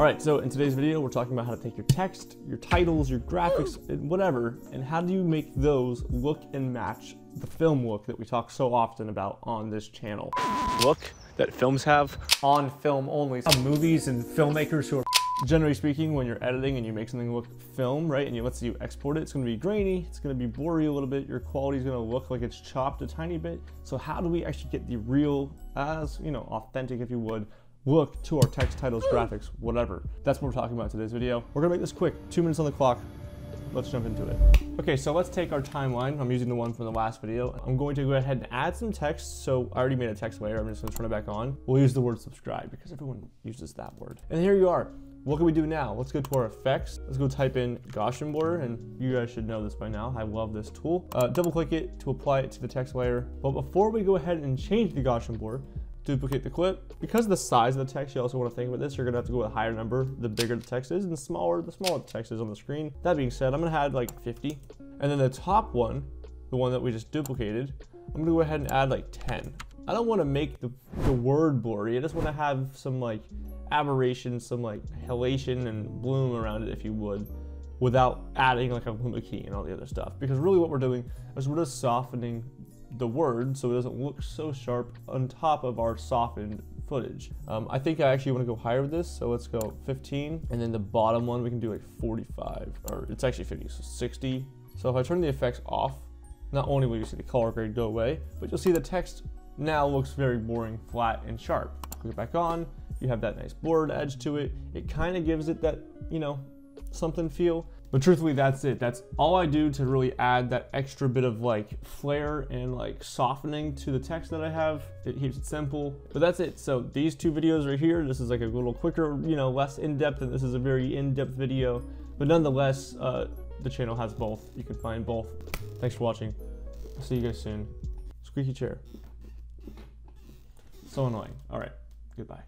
All right, so in today's video, we're talking about how to take your text, your titles, your graphics, and whatever, and how do you make those look and match the film look that we talk so often about on this channel. Look that films have on film only. Some movies and filmmakers who are Generally speaking, when you're editing and you make something look film, right, and you let's say you export it, it's gonna be grainy, it's gonna be blurry a little bit, your quality is gonna look like it's chopped a tiny bit. So how do we actually get the real, as you know, authentic, if you would, look to our text, titles, graphics, whatever. That's what we're talking about today's video. We're gonna make this quick, two minutes on the clock. Let's jump into it. Okay, so let's take our timeline. I'm using the one from the last video. I'm going to go ahead and add some text. So I already made a text layer. I'm just gonna turn it back on. We'll use the word subscribe because everyone uses that word. And here you are. What can we do now? Let's go to our effects. Let's go type in Gaussian blur, and you guys should know this by now. I love this tool. Uh, double click it to apply it to the text layer. But before we go ahead and change the Gaussian blur, duplicate the clip. Because of the size of the text, you also want to think about this. You're going to have to go with a higher number the bigger the text is, and the smaller the smaller the text is on the screen. That being said, I'm going to add like 50. And then the top one, the one that we just duplicated, I'm going to go ahead and add like 10. I don't want to make the, the word blurry. I just want to have some like aberration, some like halation and bloom around it, if you would, without adding like a luma key and all the other stuff. Because really what we're doing is we're just softening the word so it doesn't look so sharp on top of our softened footage. Um, I think I actually want to go higher with this, so let's go 15, and then the bottom one we can do like 45, or it's actually 50, so 60. So if I turn the effects off, not only will you see the color grade go away, but you'll see the text now looks very boring, flat, and sharp. Click it back on, you have that nice blurred edge to it. It kind of gives it that, you know, something feel. But truthfully, that's it. That's all I do to really add that extra bit of like flair and like softening to the text that I have. It keeps it simple, but that's it. So these two videos right here, this is like a little quicker, you know, less in-depth, and this is a very in-depth video. But nonetheless, uh, the channel has both. You can find both. Thanks for watching. I'll see you guys soon. Squeaky chair. So annoying. All right, goodbye.